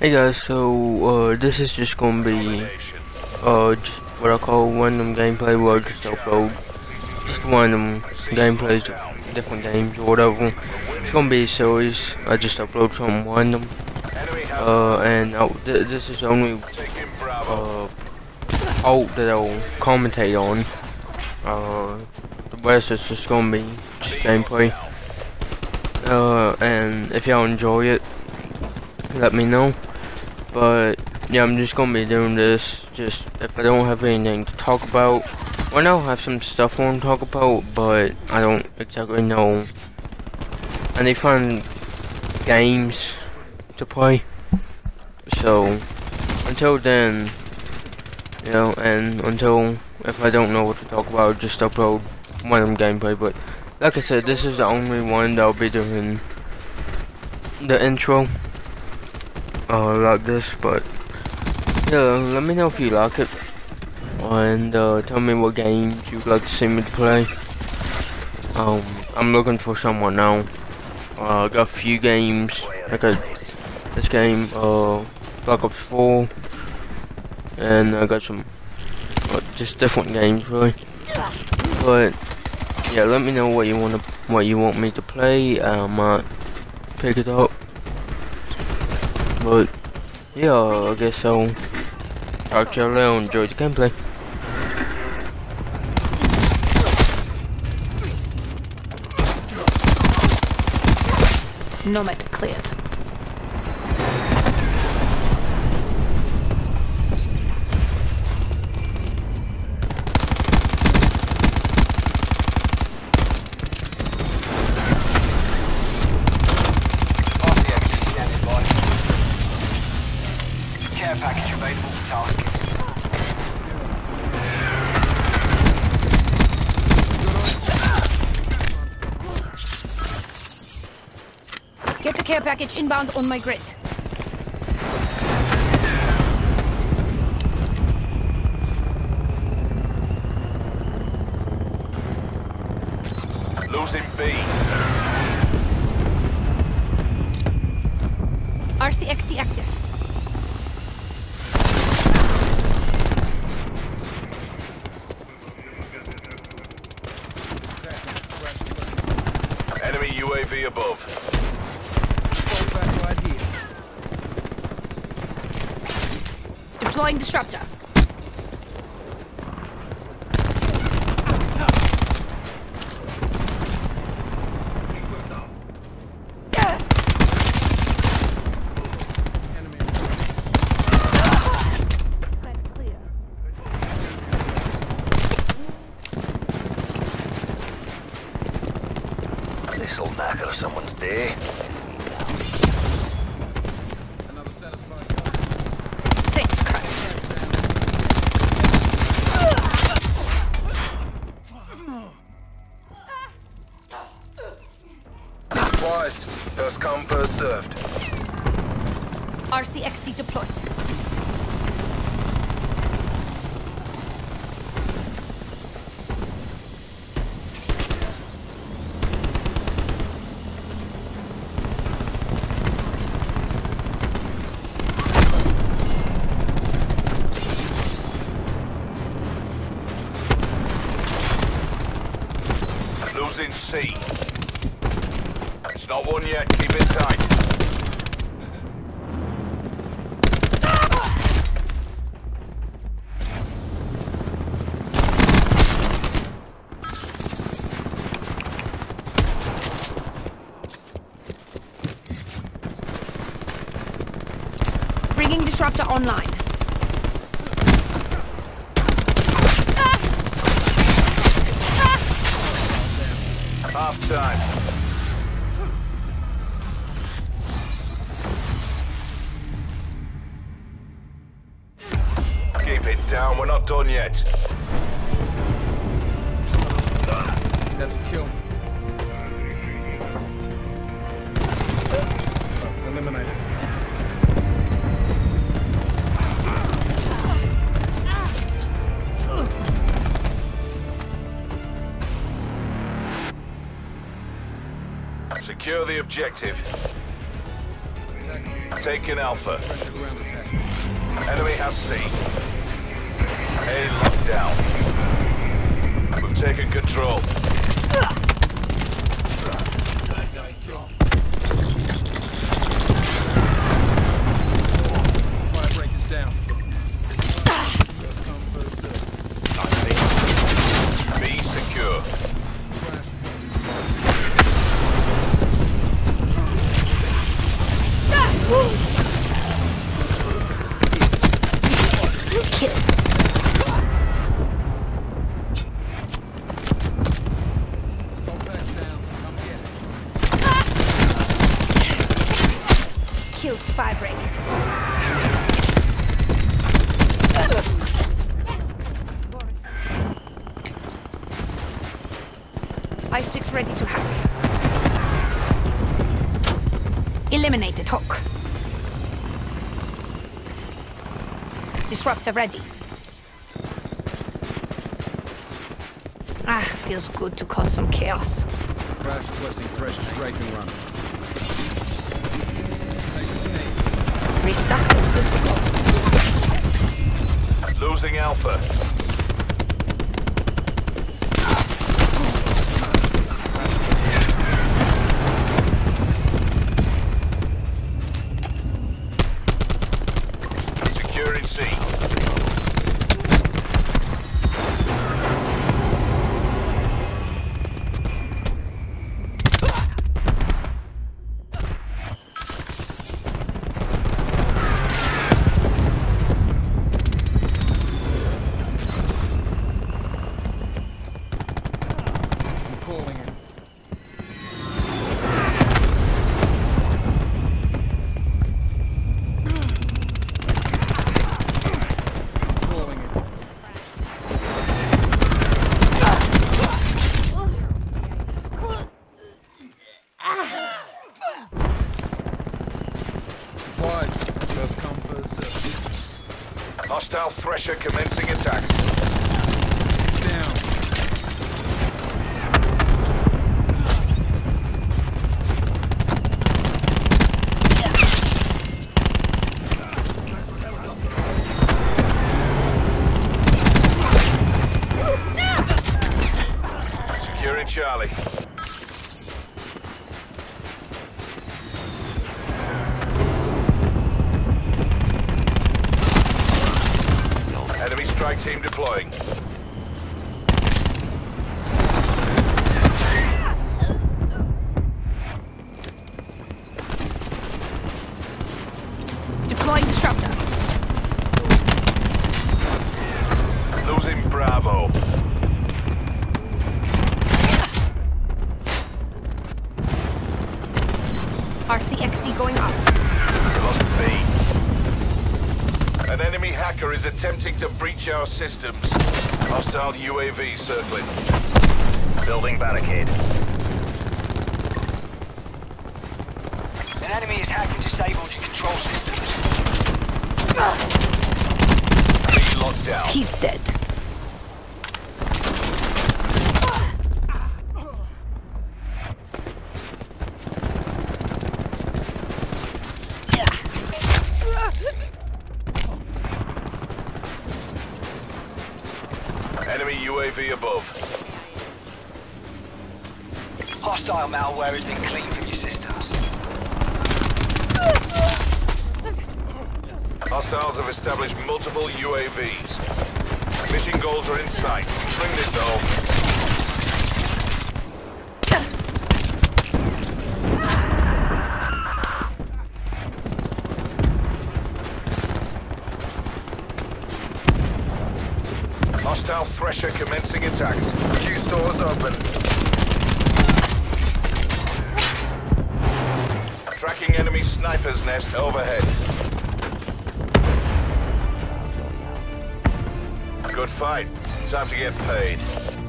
Hey guys, so uh, this is just gonna be uh, just what I call random gameplay where I just upload just random gameplays of different games or whatever. It's gonna be a series. I just upload some random. Uh, and th this is only uh, alt that I'll commentate on. Uh, the rest is just gonna be just gameplay. Uh, and if y'all enjoy it, let me know. But yeah, I'm just gonna be doing this. Just if I don't have anything to talk about, well, now I have some stuff I want to talk about, but I don't exactly know. Need to find games to play. So until then, you know, and until if I don't know what to talk about, just upload random gameplay. But like I said, this is the only one that I'll be doing the intro uh, like this, but yeah, let me know if you like it, and uh, tell me what games you'd like to see me play. Um, I'm looking for someone now. Uh, I got a few games. I got this game, uh, Black Ops 4, and I got some uh, just different games really. But yeah, let me know what you want to, what you want me to play. I might pick it up. Yeah, I guess I'll talk to you later. Enjoy the gameplay. Nomad cleared. Care package inbound on my grid. Losing B. RCXD active. Enemy UAV above. Deploying disruptor. This'll knacker someone's day. First come, first served. RCXD deployed. Losing C. Not one yet. Keep it tight. Bringing disruptor online. Half time. Not done yet. That's a kill. Eliminated. Secure the objective. Taking Alpha. Pressure ground attack. Enemy has C. A locked down. We've taken control. Ice pick's ready to hack. Eliminated Hawk. Disruptor ready. Ah, feels good to cause some chaos. Crash requesting Thresher strike and run. Restock good to go. Losing Alpha. Hostile Thresher commencing attacks. Team deploying. Attempting to breach our systems. Hostile UAV circling. Building barricade. An enemy is hacked and disabled your control systems. B locked down. He's dead. Enemy Above. Hostile malware has been cleaned from your systems. Hostiles have established multiple UAVs. Mission goals are in sight. Bring this home. Hostile Thresher commencing attacks. Q stores open. Tracking enemy sniper's nest overhead. Good fight. Time to get paid.